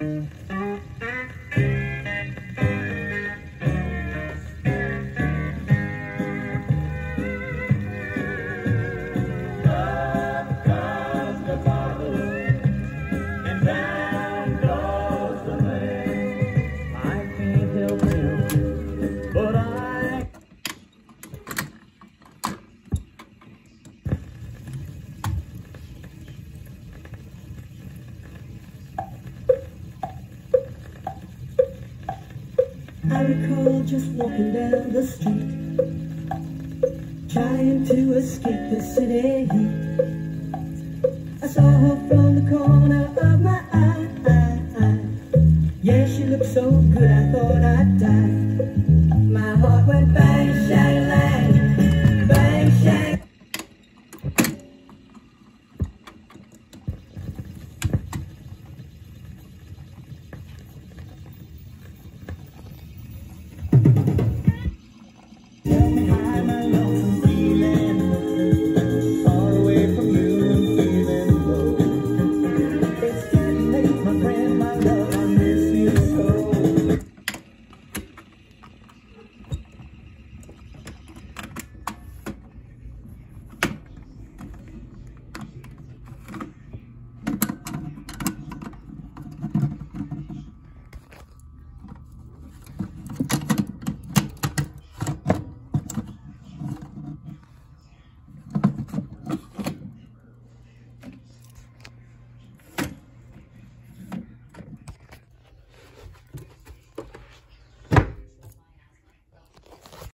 I I recall just walking down the street. Trying to escape the city. Heat I saw her from the corner of my eye, eye, eye. Yeah, she looked so good I thought I'd die. My heart went back